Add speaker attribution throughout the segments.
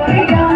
Speaker 1: Bye.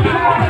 Speaker 2: Thank